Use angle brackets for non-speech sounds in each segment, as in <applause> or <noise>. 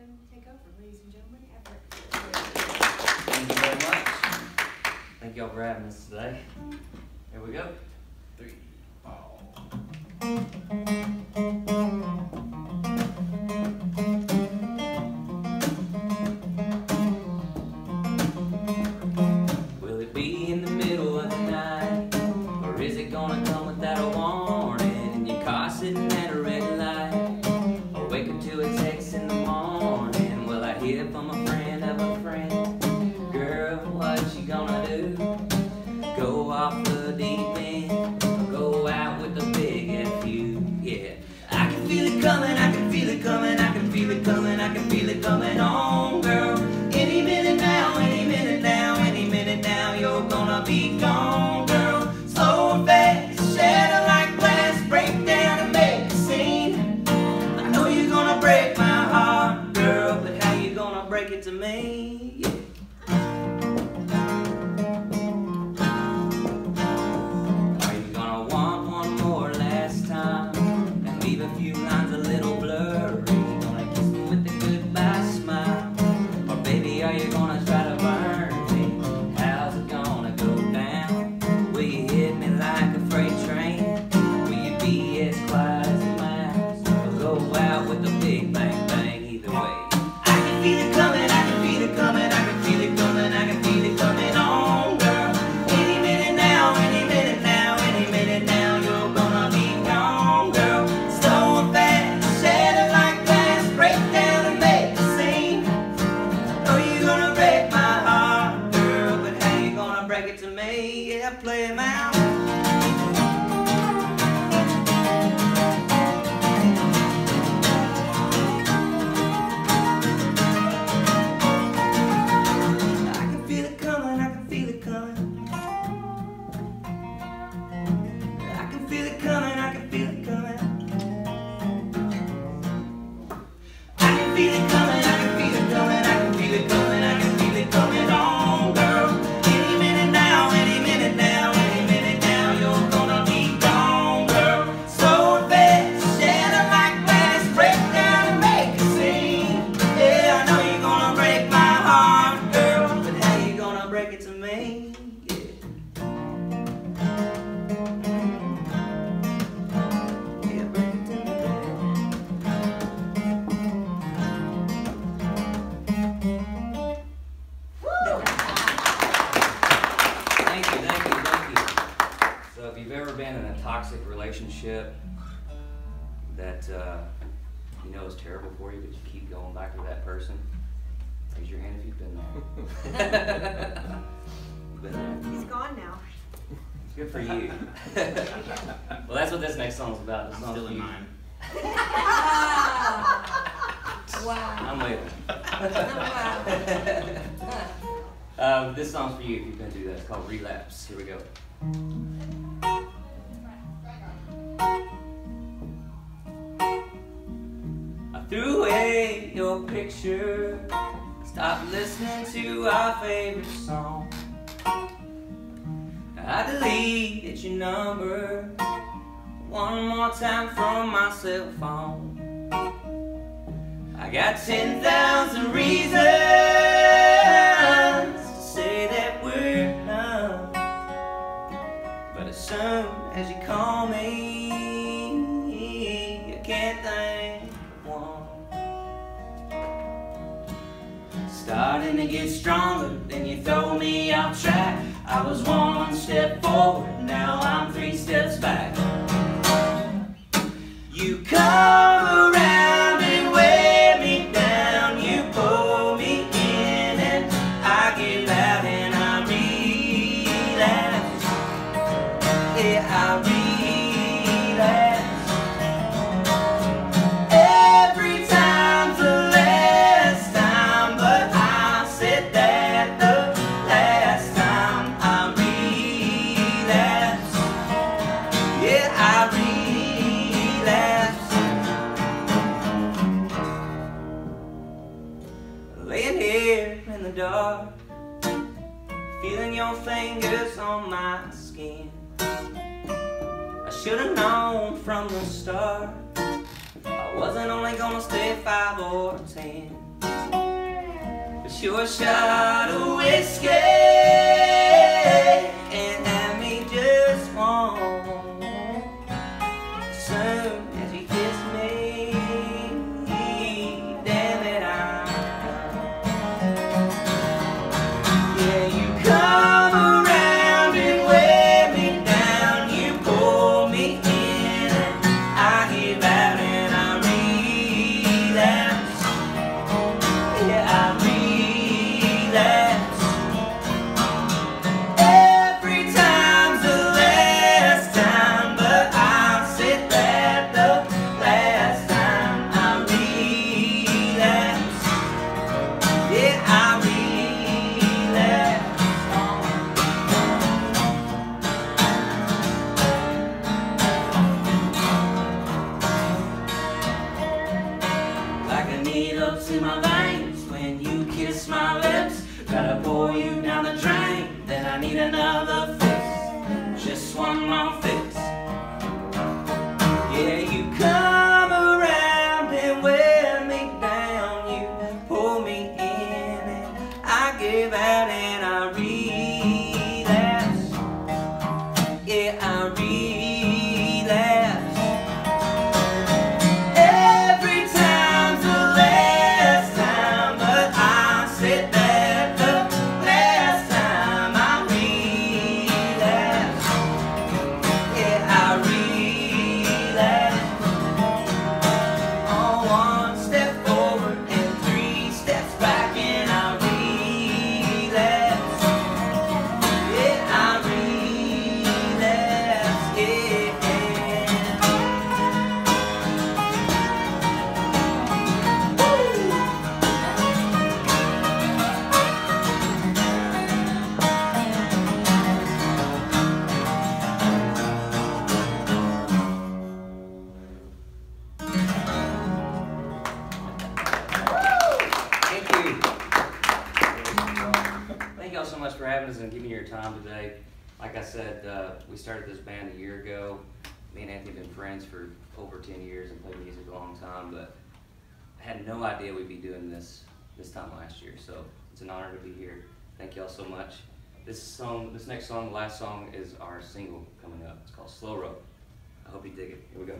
him take over, ladies and gentlemen, Everette. Thank you very much. Thank y'all for having us today. Here we go. Three. Go out with the big FU? Yeah. I can feel it coming, I can feel it coming, I can feel it coming, I can feel it coming on, girl. Any minute now, any minute now, any minute now, you're gonna be gone, girl. Slow and fast, shatter like glass, break down and make a scene. I know you're gonna break my heart, girl, but how you gonna break it to me? You know terrible for you, but you keep going back to that person, raise your hand if you've been there. <laughs> you've been there. He's gone now. Good for you. <laughs> well, that's what this next song's about. This I'm song's still for in you. mine. <laughs> Wow. I'm waiting. Wow. um, this song's for you if you've been through that. It's called Relapse. Here we go. Picture, Stop listening to our favorite song. I deleted your number one more time from my cell phone. I got 10,000 reasons to say that we're done. But as soon as you call me, Starting to get stronger, then you throw me off track. I was one step forward, now I'm three steps back. I relapse. Laying here in the dark, feeling your fingers on my skin. I should have known from the start I wasn't only gonna stay five or ten. short shot of whiskey my veins when you kiss my lips. Gotta pour you down the drain. Then I need another fix. Just one more fix. Like I said, uh, we started this band a year ago. Me and Anthony have been friends for over 10 years and played music a long time, but I had no idea we'd be doing this this time last year. So it's an honor to be here. Thank y'all so much. This song, this next song, the last song, is our single coming up. It's called Slow Road. I hope you dig it. Here we go.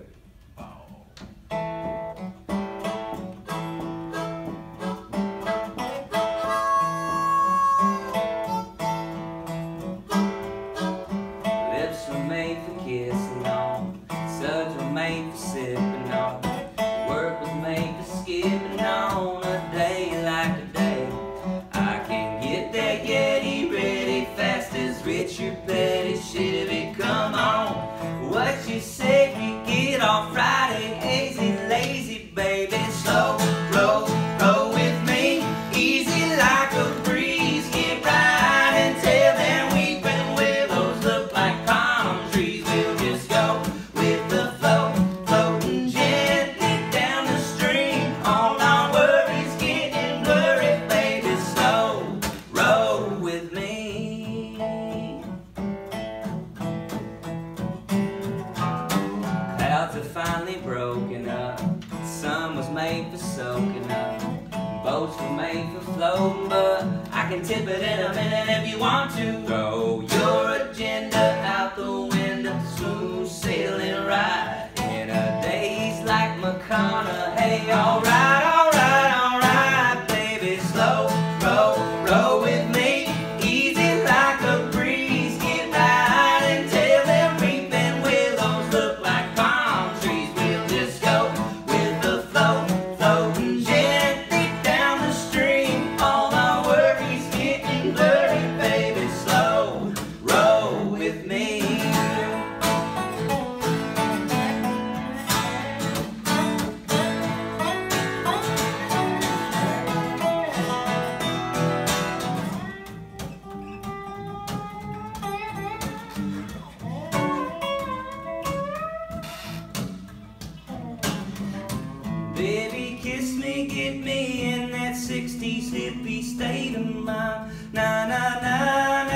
Broken up. Sun was made for soaking up. Boats were made for floating, but I can tip it in a minute if you want to. Throw your agenda out the window, smooth sailing right. In a days like McConaughey, alright, Baby, kiss me, get me in that 60s hippie state of mind. Na na na